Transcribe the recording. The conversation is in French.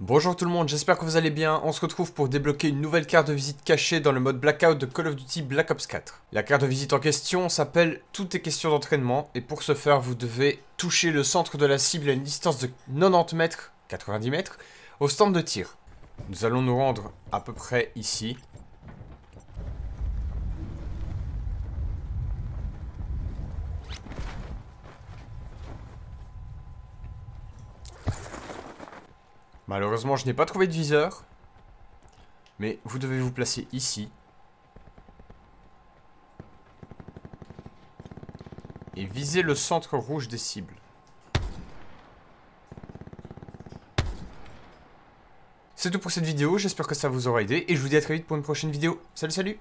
Bonjour tout le monde, j'espère que vous allez bien. On se retrouve pour débloquer une nouvelle carte de visite cachée dans le mode Blackout de Call of Duty Black Ops 4. La carte de visite en question s'appelle Toutes est question d'entraînement et pour ce faire vous devez toucher le centre de la cible à une distance de 90 mètres, 90 mètres, au stand de tir. Nous allons nous rendre à peu près ici. Malheureusement, je n'ai pas trouvé de viseur. Mais vous devez vous placer ici. Et viser le centre rouge des cibles. C'est tout pour cette vidéo, j'espère que ça vous aura aidé et je vous dis à très vite pour une prochaine vidéo. Salut salut